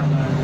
out.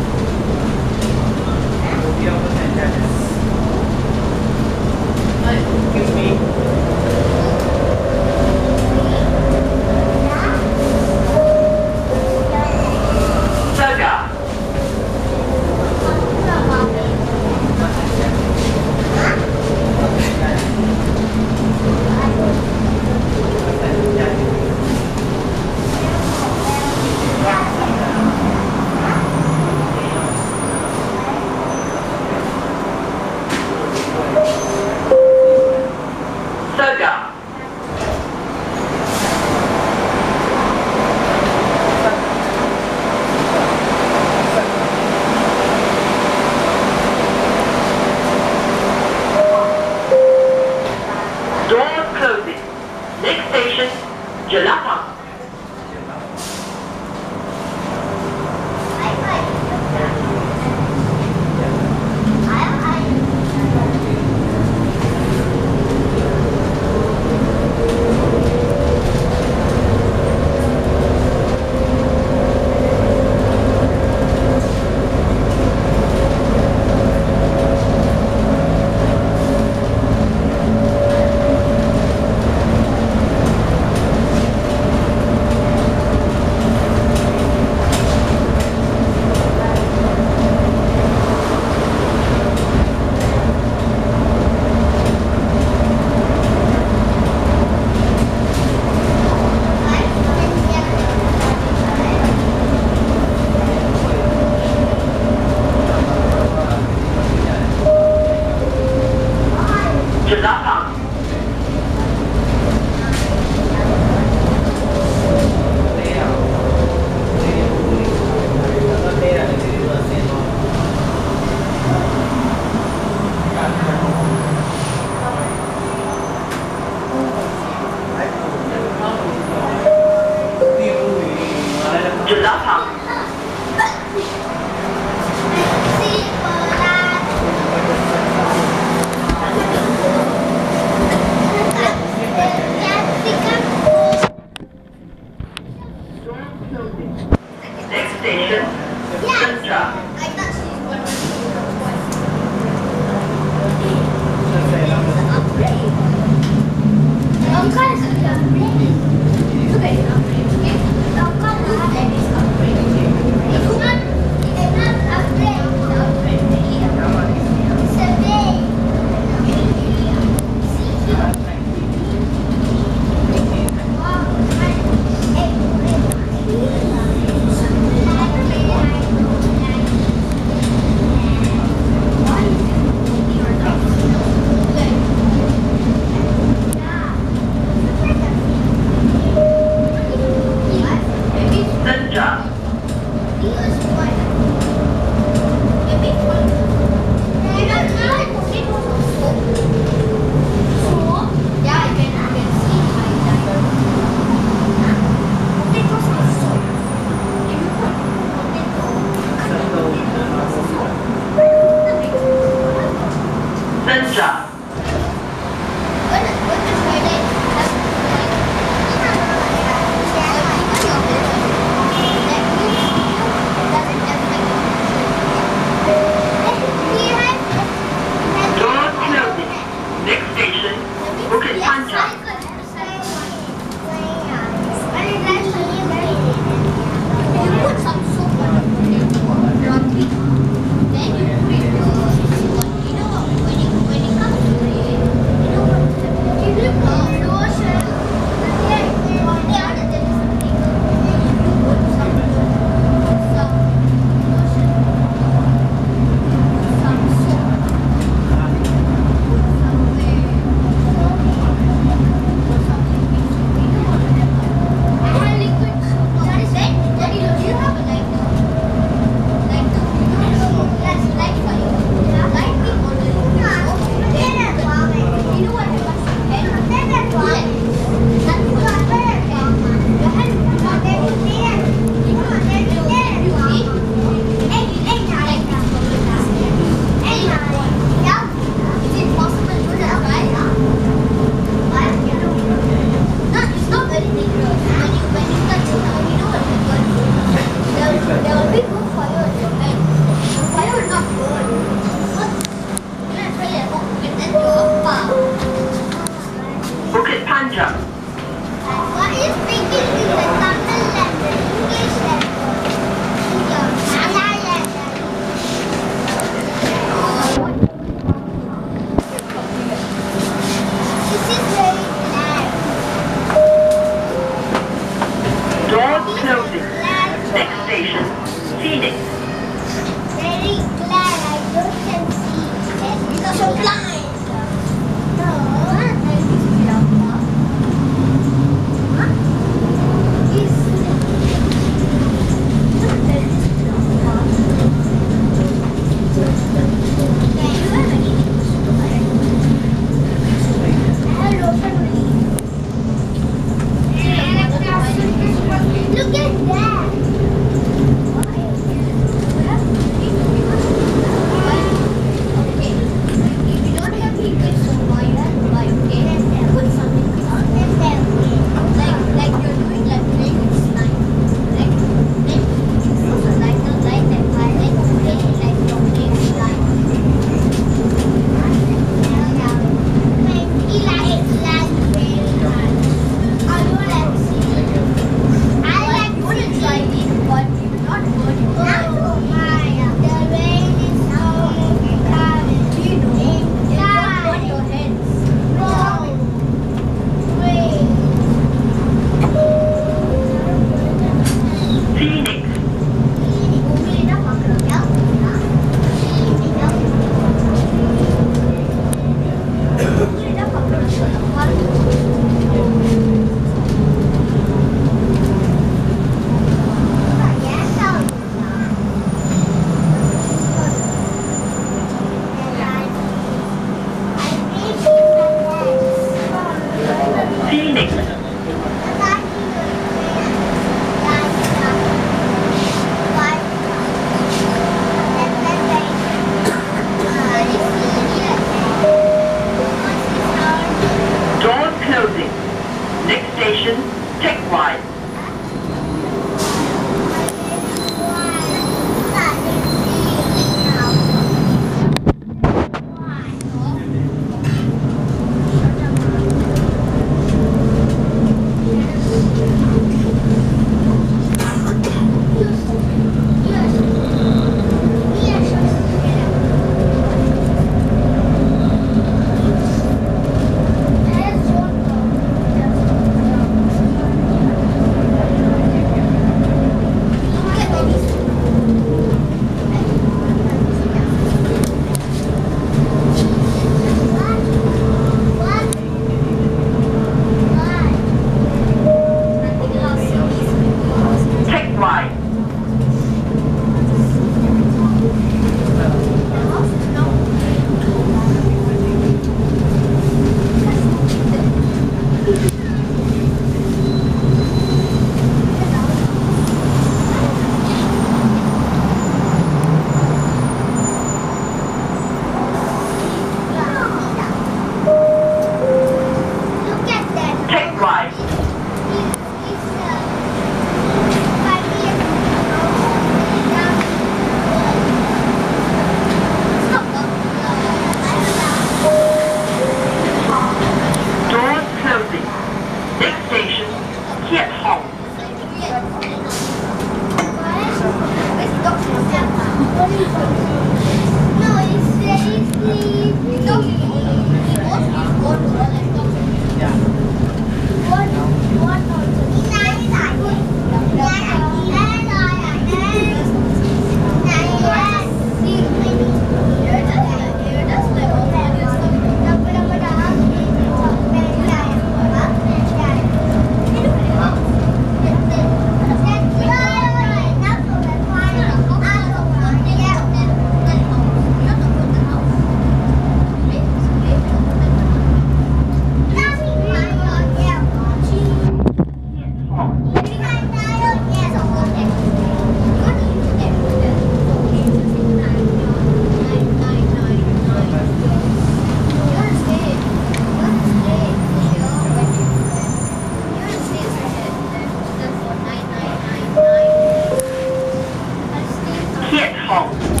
hit home.